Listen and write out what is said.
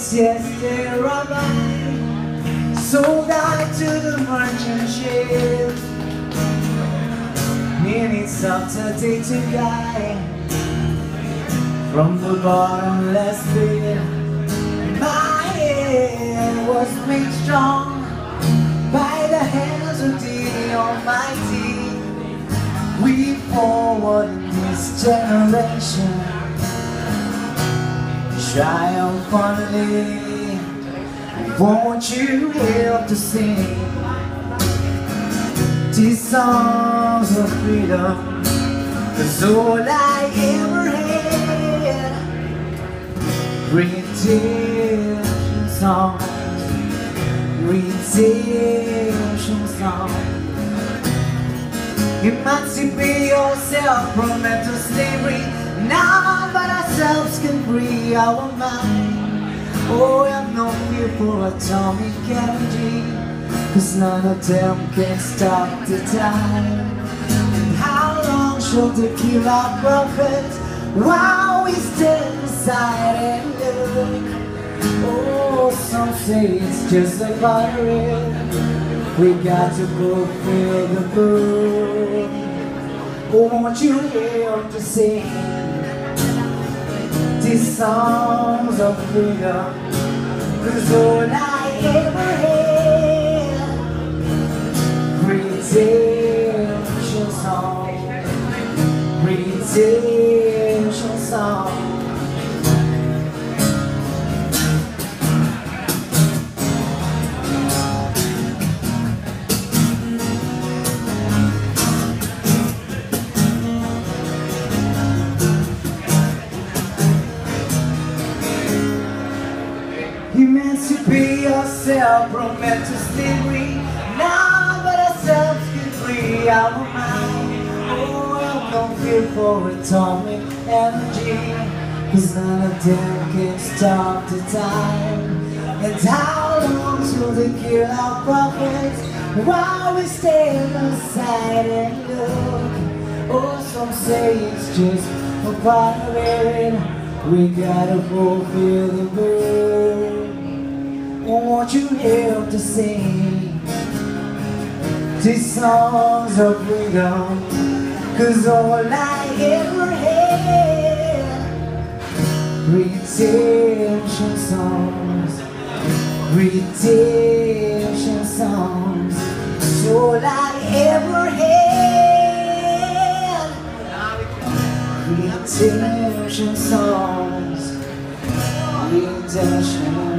Yes, yes, there are Sold out to the merchant ship Minutes today to guide From the bottomless pit. My head was made strong By the hands of the Almighty. We forward this generation triumphantly Won't you help to sing These songs of freedom? Cause all I ever had Redemption songs Redemption songs. Emancipate yourself from mental slavery. None but ourselves can free our mind. Oh, I have no fear for atomic energy Cause none of them can stop the time. And how long shall they kill our prophets While we stand aside and look? Oh, some say it's just a virus We got to go fill the book. Oh, won't you help to sing these songs of freedom Cause all I ever had Redemption song. Redemption Yourself from mental slavery Now but ourselves can free our mind. Oh, welcome here for atomic energy. Cause none of them can stop the time. And how long till they kill our prophets While we stand aside and look? Oh, some say it's just a part of it we gotta fulfill the Won't you help to sing These songs of freedom. Cause all I ever had Redemption songs Redemption songs. That's all I ever had Redemption songs Redemption